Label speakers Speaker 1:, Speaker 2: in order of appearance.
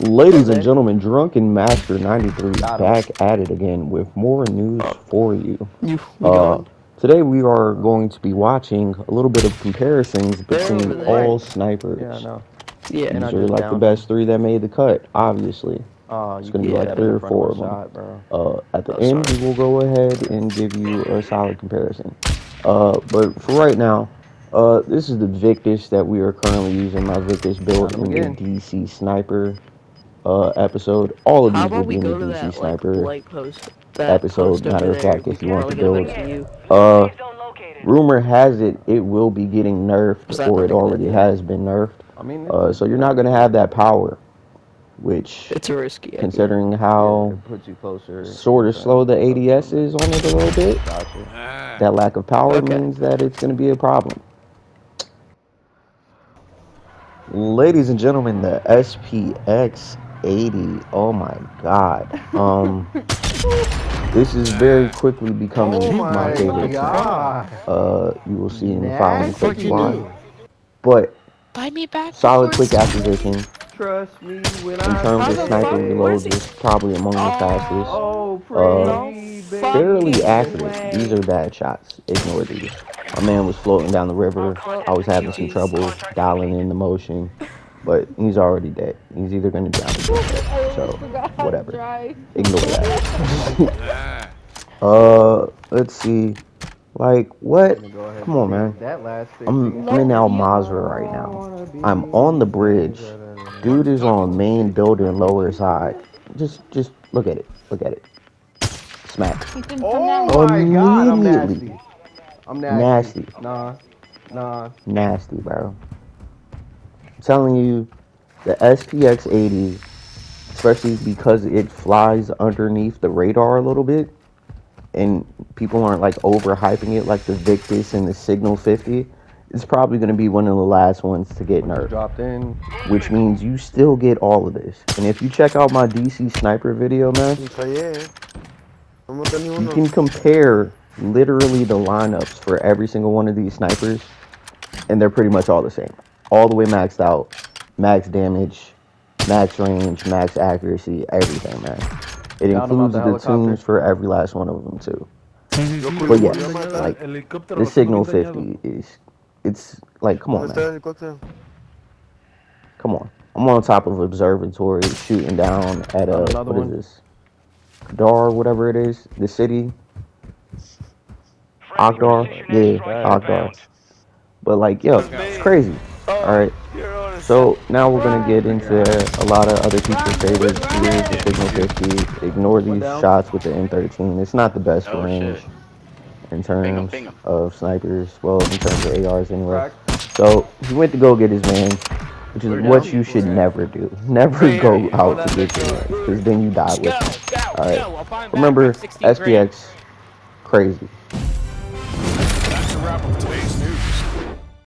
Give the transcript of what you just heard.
Speaker 1: Ladies and gentlemen, Drunken Master 93
Speaker 2: Got him.
Speaker 1: back at it again with more news for you. Uh, today we are going to be watching a little bit of comparisons between all snipers.
Speaker 2: Yeah, I know.
Speaker 3: Yeah.
Speaker 1: These are like the best three that made the cut, obviously.
Speaker 2: Oh,
Speaker 1: It's gonna be like three or four
Speaker 2: of
Speaker 1: them.
Speaker 2: shot, bro.
Speaker 1: Uh, at the
Speaker 3: Oh,
Speaker 1: end,
Speaker 3: sorry.
Speaker 1: we will go ahead and give you a solid comparison. Uh, but for right now, uh, this is the Victus that we are currently using. My Victus
Speaker 2: him
Speaker 1: in the. DC Sniper uh, episode. All of these will be in the DC
Speaker 3: that like
Speaker 1: Sniper.
Speaker 3: light post? That
Speaker 1: episode,
Speaker 3: post
Speaker 1: matter of fact, if you want to build.
Speaker 3: get a view.
Speaker 1: Uh, rumor has it it will be getting nerfed, or it already
Speaker 3: one?
Speaker 1: has been nerfed.
Speaker 2: I mean,
Speaker 1: Uh, so you're not gonna have that power, which,
Speaker 3: It's a risky.
Speaker 1: considering
Speaker 2: yeah,
Speaker 1: how
Speaker 2: it puts you closer.
Speaker 1: sort of slow the ADS is on it a little bit,
Speaker 2: Gotcha.
Speaker 1: that lack of power
Speaker 3: Okay.
Speaker 1: means that it's gonna be a problem. Ladies and gentlemen, the SPX 80. Oh my god. Um, this is very quickly becoming
Speaker 2: Oh
Speaker 1: my
Speaker 2: my
Speaker 1: favorite.
Speaker 2: god.
Speaker 1: Uh, you will see in the following
Speaker 2: Nasty.
Speaker 1: clips why. But
Speaker 3: Buy me back.
Speaker 1: solid quick acquisition
Speaker 2: Trust me when
Speaker 1: in
Speaker 2: I
Speaker 1: terms
Speaker 3: How
Speaker 1: of
Speaker 3: the
Speaker 1: sniper
Speaker 3: fuck?
Speaker 1: reloads
Speaker 3: Where's he?
Speaker 1: is probably among the fastest.
Speaker 2: Oh,
Speaker 1: Uh,
Speaker 2: pretty
Speaker 1: Fairly
Speaker 2: baby.
Speaker 1: accurate. These are bad shots. Ignore these. My man was floating down the river. I was having some trouble dialing in the motion, but he's already dead. He's either gonna be on the dead. So whatever. Ignore that. uh, let's see. Like what?
Speaker 2: Go
Speaker 1: Come on, man.
Speaker 2: That last
Speaker 1: I'm,
Speaker 2: 15.
Speaker 1: I'm in Al Mazrah right now. I'm on the bridge. Dude is on main building lower side. Just just look at it. Look at it. Smack.
Speaker 2: Oh my god, I'm
Speaker 1: Immediately.
Speaker 2: nasty. I'm nasty.
Speaker 1: Nasty.
Speaker 2: Nah, nah.
Speaker 1: Nasty, bro. I'm telling you, the SPX 80, especially because it flies underneath the radar a little bit, and people aren't like overhyping it like the Victus and the Signal 50, it's probably going to be one of the last ones to get nerfed.
Speaker 2: Dropped in.
Speaker 1: Which means you still get all of this. And if you check out my DC Sniper video, man,
Speaker 4: No maté ni
Speaker 1: you can compare literally the lineups for every single one of these snipers, and they're pretty much all the same. All the way maxed out, max damage, max range, max accuracy, everything, man. It
Speaker 2: Down
Speaker 1: includes
Speaker 2: the
Speaker 1: the, tunes for every last one of them too. But yeah, like the Signal 50 is, it's like, come on,
Speaker 4: ¿Dónde está el
Speaker 1: man, come on. I'm on top of observatory shooting down at a
Speaker 2: Another
Speaker 1: what is
Speaker 2: one.
Speaker 1: this? Kadar, whatever it is, the city. Ahkdar, yeah, Ahkdar. But like, yo, it's crazy. All right. So now we're gonna get into a lot of other people's favorites. Here's the Signal 50. Ignore these shots with the M13. It's not the best
Speaker 5: Oh,
Speaker 1: range
Speaker 5: shit.
Speaker 1: in
Speaker 5: Bing 'em,
Speaker 1: terms
Speaker 5: bing 'em.
Speaker 1: of snipers. Well, in terms of ARs anyway.
Speaker 2: Crack.
Speaker 1: So he went to go get his man, which is
Speaker 5: We're
Speaker 1: what
Speaker 5: down.
Speaker 1: you should never do. Never go out to get your man, because then you die with him. All right. Remember, SPX, crazy.